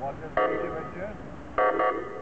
What does he do,